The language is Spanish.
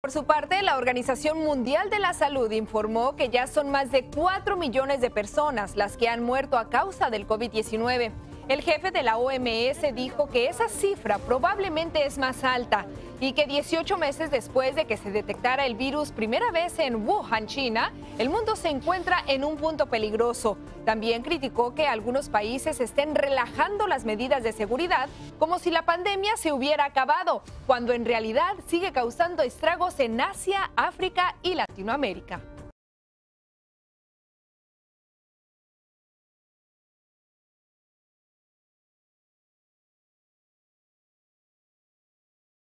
Por su parte, la Organización Mundial de la Salud informó que ya son más de 4 millones de personas las que han muerto a causa del COVID-19. El jefe de la OMS dijo que esa cifra probablemente es más alta y que 18 meses después de que se detectara el virus primera vez en Wuhan, China, el mundo se encuentra en un punto peligroso. También criticó que algunos países estén relajando las medidas de seguridad como si la pandemia se hubiera acabado, cuando en realidad sigue causando estragos en Asia, África y Latinoamérica.